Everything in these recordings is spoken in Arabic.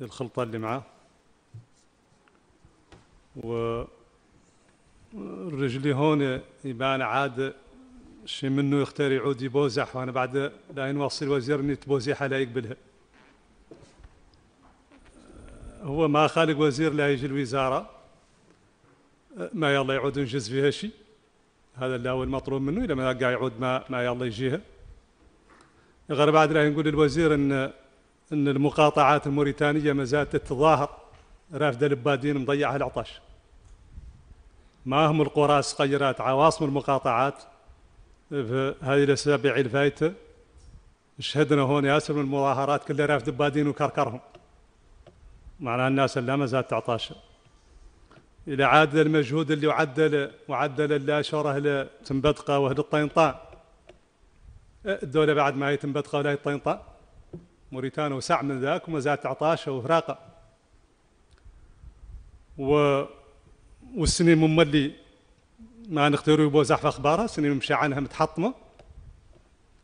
الخلطة اللي معاه. و الرجلي هون يبان عاد شي منه يختار يعود يبوزح وأنا بعد لا نوصي الوزير إني تبوزيحه لا يقبلها. هو ما خالق وزير لا يجي الوزارة. ما يلا يعود ينجز فيها شيء هذا اللي هو المطلوب منه اذا ما قاعد يعود ما ما يلا يجيها. غير بعد لا نقول للوزير إن إن المقاطعات الموريتانية ما زالت تتظاهر. رافده البادين مضيعها العطش. ما هم القرى الصغيرات؟ عواصم المقاطعات. في هذه الأسابيع الفايتة شهدنا هون ياسر من المظاهرات كلها رافد بادين وكركرهم. معناها الناس اللي ما زالت تعطاش إلى عاد المجهود اللي وعدل وعدل الاشهر أهل تنبدقة واهل الطينطان الدولة بعد ما هي تنبدقة ولا هي الطينطان موريتانا وسع من ذاك وما زالت تعطاشه وفراقه و والسنين مملي ما نختاروا يبو زحف أخبارها سنين مشى عنها متحطمة.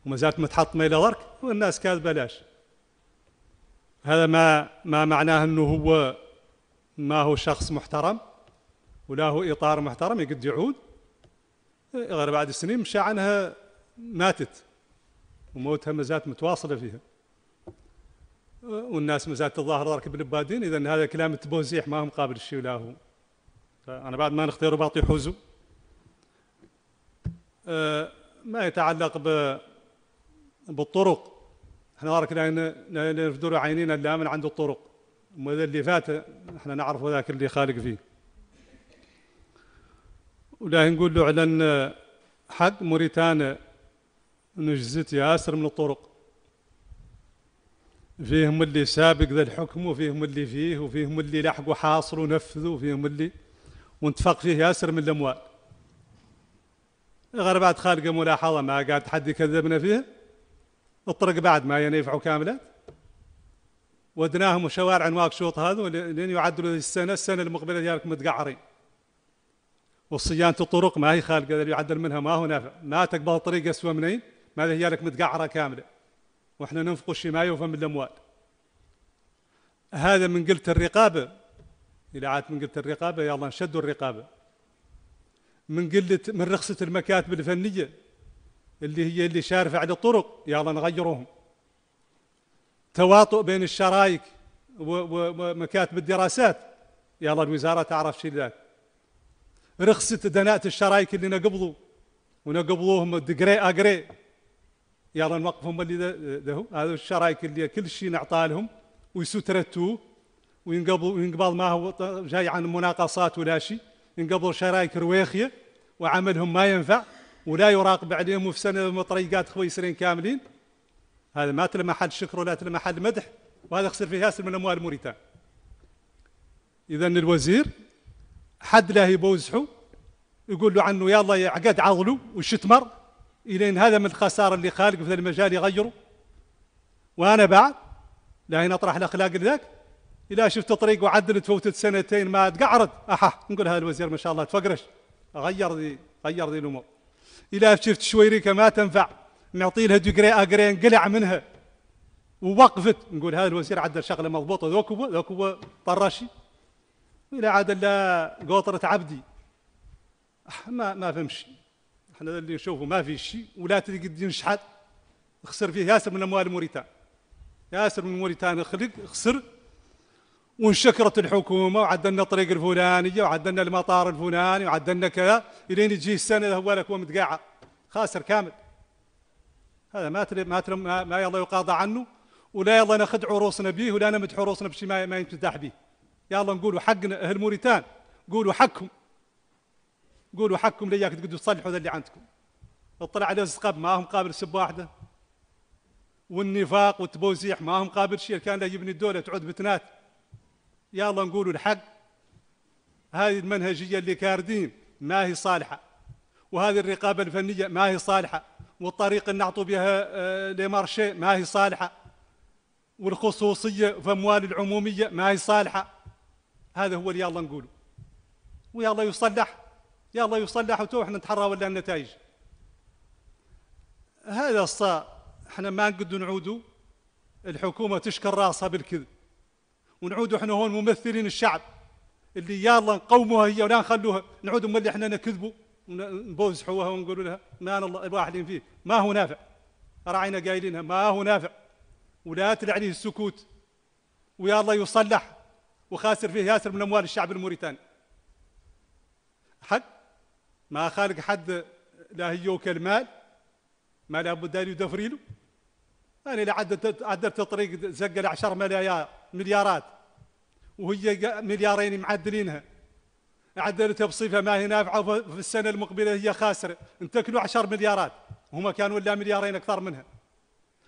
وما زالت متحطمة إلى ضرك والناس كانت بلاش. هذا ما ما معناه إنه هو ما هو شخص محترم ولا هو إطار محترم يقد يعود. غير بعد السنين مشى عنها ماتت وموتها ما زالت متواصلة فيها. والناس ما زالت تظاهر ضرك بالبادين اذا هذا كلام التبوزيح ما هو مقابل الشيء ولا هو أنا بعد ما نختار بعطي حوزه أه ما يتعلق بالطرق. إحنا راك نفدر عينينا اللي من عند الطرق. وهذا اللي فات إحنا نعرف ذاك اللي خالق فيه. ولا نقول له على حق موريتانا نجزت ياسر من الطرق. فيهم اللي سابق ذا الحكم وفيهم اللي فيه وفيهم اللي لحقوا حاصروا ونفذوا وفيهم اللي وانتفق فيه ياسر من الأموال. غير بعد خالق ملاحظة ما قاعد حد يكذبنا فيها الطرق بعد ما ينفعوا كاملة. ودناهم وشوارع نواقشوط هذا لين يعدلوا السنة السنة المقبلة ديالك متقعرين. وصيانه الطرق ما هي خالقة اللي يعدل منها ما هو نافع. ما تقبل طريق اسوى منين؟ ما هي لك متقعرة كاملة. وإحنا ننفق الشيء ما يوفى من الأموال. هذا من قلة الرقابة. إذا عاد من قلة الرقابة يلا نشدوا الرقابة. من قلة من رخصة المكاتب الفنية اللي هي اللي شارفة على الطرق يلا نغيروهم. تواطؤ بين الشرايك ومكاتب الدراسات يلا الوزارة تعرف شيء ذاك. رخصة دناءة الشرايك اللي نقبضوا ونقبضوهم دقري أقري. يلا نوقفهم اللي ده هذا الشرايك اللي كل شيء نعطى لهم ويسترتوه وينقبض وينقبض ما هو جاي عن مناقصات ولا شيء ينقبضوا شرايك رويخية وعملهم ما ينفع ولا يراقب عليهم في سنة مطريقات خويسرين كاملين. هذا ما تلمح محل شكر ولا تلمح محل مدح وهذا خسر فيه ياسر من أموال موريتان اذا الوزير حد له يبوزحه يقول له عنه يلا عقد عضله وشتمر إلين هذا من الخساره اللي خالق في المجال يغيره. وأنا بعد لا نطرح الأخلاق ذاك إذا شفت طريق وعدلت فوتت سنتين ما تقعرت أحا نقول هذا الوزير ما شاء الله تفقرش. غير ذي غير ذي الأمور. إذا شفت شويريكه ما تنفع نعطي لها دقري اقري انقلع منها. ووقفت نقول هذا الوزير عدل شغلة مضبوطة. ذوك هو ذوك هو طرشي. إلى عاد لا قوطرة عبدي. ما ما فهمش. إحنا اللي نشوفه ما في شيء ولا تقدر ينشحت خسر فيه ياسر من أموال موريتان. ياسر من موريتانيا خلق خسر. وانشكرت الحكومة وعدلنا الطريق الفلانيه وعدلنا المطار الفلاني وعدلنا كذا. الين يجي السنة هو لك ومتقاعد خاسر كامل. هذا ما تري ما تري ما, يلا يقاضى عنه ولا يلا ناخذ عروسنا به ولا نمدح عروسنا بشيء ما ما يمتدح به يلا نقولوا حقنا أهل موريتان قولوا حقكم قولوا حقكم لياك تقدروا تصلحوا ذا اللي عندكم. اطلع على الزقاب ما هم قابل سب واحدة. والنفاق والتبوزيح ما هم قابل شيء. كان لا يبني الدولة تعود بتنات. يلا نقولوا الحق. هذه المنهجية اللي كاردين ما هي صالحة. وهذه الرقابة الفنية ما هي صالحة. والطريقة اللي نعطوا بها آه، لمارشي ما هي صالحة. والخصوصية في أموال العمومية ما هي صالحة. هذا هو اللي يلا نقوله ويلا يصلح. يلا يصلح وتو إحنا نتحرى ولا النتائج. هذا الصار إحنا ما نقدر نعودوا الحكومة تشكر راسها بالكذب. ونعود إحنا هون ممثلين الشعب اللي يلا نقوموها هي ولا نخلوها. نعود اللي إحنا نكذبوا ونبوزحوها ونقولوا لها ما الله الواحدين فيه. ما هو نافع. راعينا قايلينها ما هو نافع. ولا عليه السكوت. ويا الله يصلح. وخاسر فيه ياسر من أموال الشعب الموريتاني. حق؟ ما خالق حد لا هيوك المال ما لابد أن يدفري له أنا اللي عدت عدلت الطريق زق 10 مليار مليارات وهي مليارين معدلينها. عدلتها بصفة ما هي نافعة في السنة المقبلة هي خاسرة. انتكلوا 10 مليارات وهم كانوا ولا مليارين أكثر منها.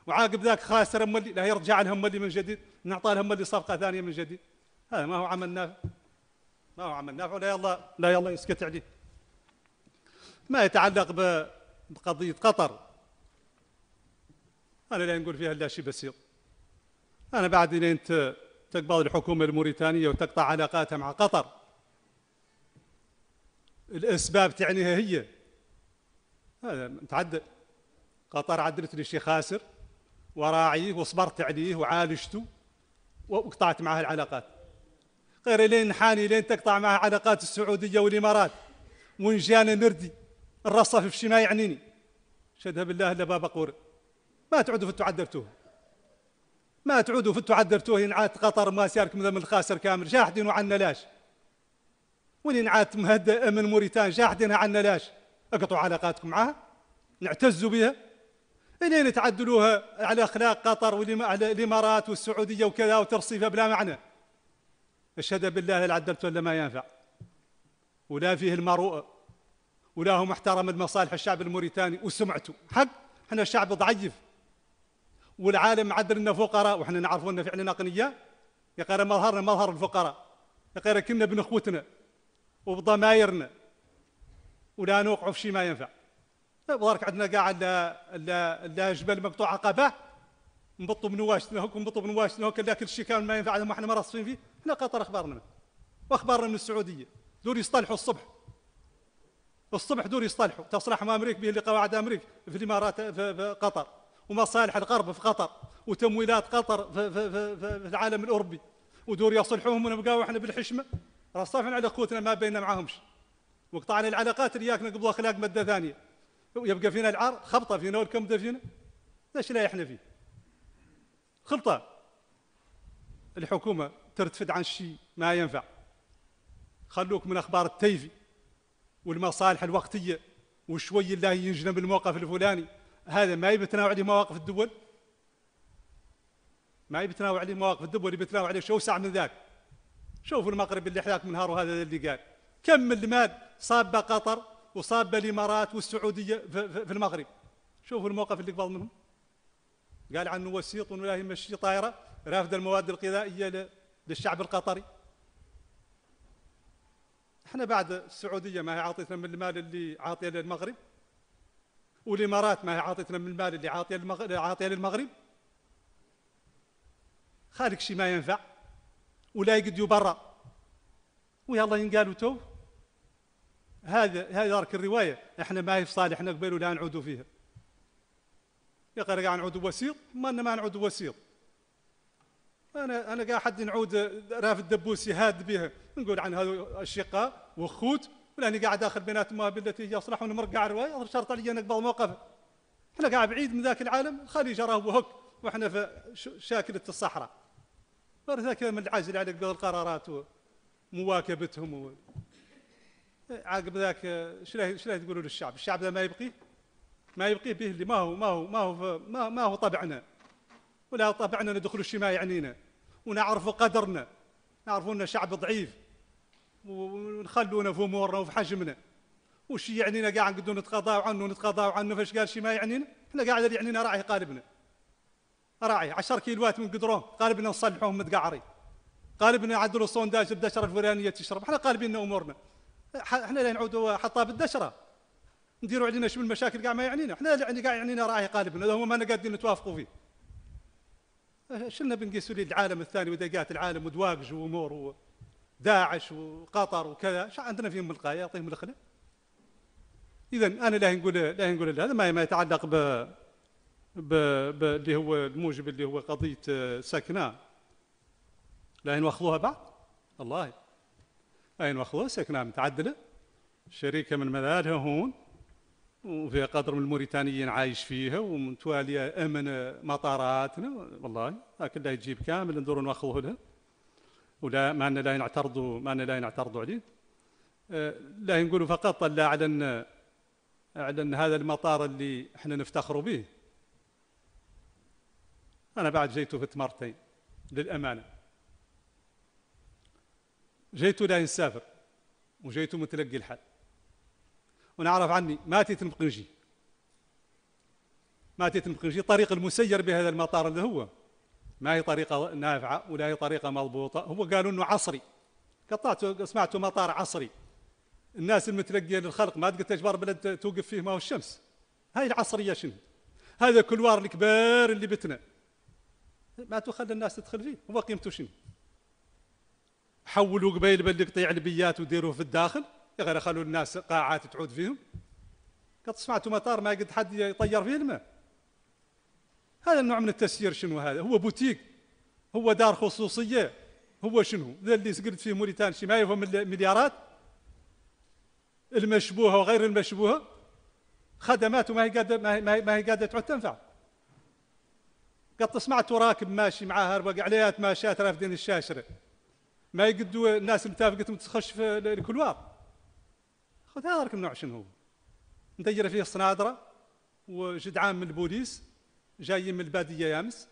وعاقب ذاك خاسر ملي لا يرجع لهم ملي من جديد نعطى لهم ملي صفقة ثانية من جديد. هذا ما هو عمل نافع. ما هو عمل نافع ولا يلا لا يلا يسكت عليه. ما يتعلق بقضية قطر. أنا لا نقول فيها إلا شيء بسيط. أنا بعد لين تقبض الحكومة الموريتانية وتقطع علاقاتها مع قطر الأسباب تعنيها هي. هذا متعدل قطر عدلت لي شيء خاسر وراعيه وصبرت عليه وعالجته وقطعت معه العلاقات. غير لين حاني لين تقطع معه علاقات السعودية والإمارات. وان جانا نردي الرصف في ما يعنيني. شهدها بالله إلا بابا قور ما تعودوا فتوا عدرتوه ما تعودوا فتوا عدرتوه ينعاد قطر ما سياركم من الخاسر كامل. شاحدين عنا لاش. وين عاد مهدئ من موريتان. شاحدينها عنا لاش. أقطعوا علاقاتكم معها نعتزوا بها. إلين تعدلوها على أخلاق قطر والامارات والسعودية وكذا وترصيفها بلا معنى. اشهد بالله لا عدلت ولا ما ينفع. ولا فيه المروءة. ولا هو محترم المصالح الشعب الموريتاني وسمعته حق إحنا شعب ضعيف. والعالم معدل لنا فقراء وإحنا نعرفوا ان فعلنا اغنياء يا قير مظهرنا مظهر الفقراء. يا قير كنا بنخوتنا وبضمايرنا. ولا نوقعوا في شيء ما ينفع. بارك عندنا قاعد لا لا جبل مقطوع عقبه. نبطوا من واشتنا هوك نبطوا من واشتنا هوك كل شيء كان ما ينفع ما إحنا مرصفين فيه. إحنا قطر أخبارنا. وأخبارنا من السعودية. دور يصطلحوا الصبح. الصبح دور يصطلحوا تصلح أمريكا به اللي قواعد أمريكا في الإمارات في قطر. ومصالح الغرب في قطر. وتمويلات قطر في, في, في, في العالم الأوروبي. ودور يصلحوهم ونبقاو إحنا بالحشمة. رصافين على اخوتنا ما بيننا معهمش وقطعنا العلاقات اللي ياكنا قبل أخلاق مادة ثانية. يبقى فينا العار خبطة فينا والكمده فينا. ليش لا إحنا فيه؟ خلطه الحكومة ترتفد عن شيء ما ينفع. خلوك من أخبار التيفي. والمصالح الوقتية وشوي الله ينجنا بالموقف الفلاني. هذا ما يبتناوع عليه مواقف الدول؟ ما يبتناوع عليه مواقف الدول؟ يبتناوع عليه شو ساعة من ذاك؟ شوفوا المغرب اللي حياك من هذا اللي قال. كم المال صاب قطر وصاب الإمارات والسعودية في المغرب؟ شوفوا الموقف اللي قبل منهم. قال عنه وسيط ولا يمشي طائرة رافد المواد الغذائية للشعب القطري. إحنا بعد السعودية ما هي عاطتنا من المال اللي عاطية للمغرب؟ والإمارات ما هي عاطتنا من المال اللي عاطية للمغرب عاطية للمغرب؟ خالق شيء ما ينفع؟ ولا يقد يبرأ ويلا ينقالوا تو هذا هذا دارك الرواية. إحنا ما هي في صالحنا قبل ولا نعودوا فيها. يا قال نعود وسيط ما ما نعود وسيط أنا أنا قاعد حد نعود رافد دبوسي هاد بها نقول عن هذا الشقاء واخوت ولاني قاعد داخل بيناتهم ما بالتي هي اصلح ونمرقع الروايه شرط علي نقبل موقف إحنا قاعد بعيد من ذاك العالم الخليج راه هك وإحنا في شاكلة الصحراء. ذاك من العجل على قبل القرارات ومواكبتهم و... عقب ذاك إيش إيش تقولوا للشعب؟ الشعب ذا ما يبقيه ما يبقيه به اللي ما هو ما هو ما هو ما هو طبعنا. ولا طبعنا ندخل الشيء ما يعنينا. ونعرف قدرنا. نعرف ان شعب ضعيف. ونخلونا في أمورنا وفي حجمنا. وش يعنينا قاعد نقدر نتقاضى عنه ونتقاضى عنه فاش قال شيء ما يعنينا؟ إحنا قاعد يعنينا راعي قالبنا. راعي. 10 كيلوات من قدرون قالبنا نصلحوهم متقعري. قالبنا يعدلوا الصونداج الدشرة الفلانية تشرب. إحنا قالبين أمورنا. إحنا لا نعودوا حطها بالدشره نديروا علينا شو المشاكل قاع ما يعنينا. إحنا يعني قاع يعنينا راعي قالبنا. هذا هو ما قادرين نتوافقوا فيه. شلنا بنقيسوا لي العالم الثاني ودقات العالم ودواقج وأمور وداعش وقطر وكذا. شو عندنا فيهم القايه يعطيهم الخلق اذا أنا لا نقول لا نقول هذا ما يتعلق ب ب اللي هو الموجب اللي هو قضية سكنه لا ينوخلوها بعد؟ الله لا ينوخلوها سكنها متعدلة. شركة من ملاذها هون. وفيها قدر من الموريتانيين عايش فيها ومتوالية أمن مطاراتنا. والله لكن لا يجيب كامل ندور نوخلوه لها. ولا ما لا ينعترضوا ما لا ينعترضوا عليه. أه، لا نقولوا فقط لا أعلن أعلن هذا المطار اللي إحنا نفتخر به. أنا بعد جيت في مرتين للأمانة. جيت لا نسافر وجيت متلقي الحل. ونعرف عني ماتت المقنجي ماتت المقنجي طريق المسير بهذا المطار اللي هو. ما هي طريقة نافعة ولا هي طريقة مضبوطة. هو قالوا إنه عصري. قطعت سمعته مطار عصري. الناس المتلقية للخلق ما تقدر تجبر بلد توقف فيه ما هو الشمس. هاي العصرية شنو؟ هذا كلوار الكبار اللي بتنا. ما تخلي الناس تدخل فيه. هو قيمته شنو؟ حولوا قبيل باللي قطيع البيات وديروه في الداخل. يا غير خلوا الناس قاعات تعود فيهم. قد سمعتوا مطار ما قد حد يطير فيه الماء. هذا النوع من التسيير شنو هذا؟ هو بوتيك. هو دار خصوصية. هو شنو؟ ذا اللي سقلت فيه موريتان شي ما يفهم مليارات. المشبوهة وغير المشبوهة. خدمات ما هي قاعدة ما هي قاعدة تعود تنفع. قد سمعت راكب ماشي معاه أربع عليات ماشات رافدين الشاشرة. ما يقدوا الناس المتافقة تخش في الكلوار. خذ هذا النوع شنو هو؟ ندير فيه صنادرة وجدعان من البوليس جايين من البادية يامس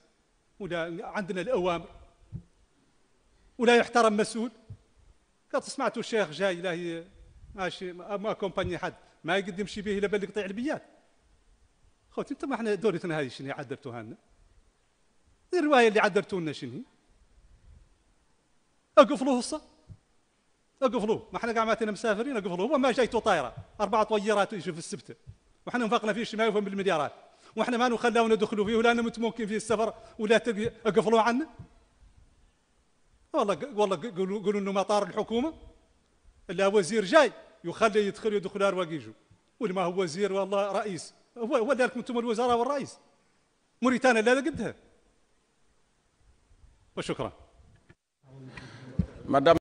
ولا عندنا الأوامر. ولا يحترم مسؤول. قد سمعتوا الشيخ جاي لا ماشي ما كومباني حد. ما يقدر يمشي به إلا بل يقطع البيات خوتي أنتم إحنا دولتنا هذه شنو عدلتوها لنا؟ الرواية اللي عدلتوا لنا شنو اقفلوه الصف. اقفلوه ما إحنا قاعدين مسافرين اقفلوه هو ما جايته طايرة. أربع طيارات يجوا في السبته وإحنا انفقنا فيه ما يفهم بالمليارات. وإحنا ما نخلاه ندخلوا فيه ولا متمكن فيه السفر ولا اقفلوه عنا والله والله قولوا قولوا إنه مطار الحكومة. الا وزير جاي يخلي يدخل يدخل ارواق يجوا. ولا ما هو وزير والله رئيس. هو هو ذلك أنتم الوزراء والرئيس. موريتانيا لا قدها وشكرا. مدام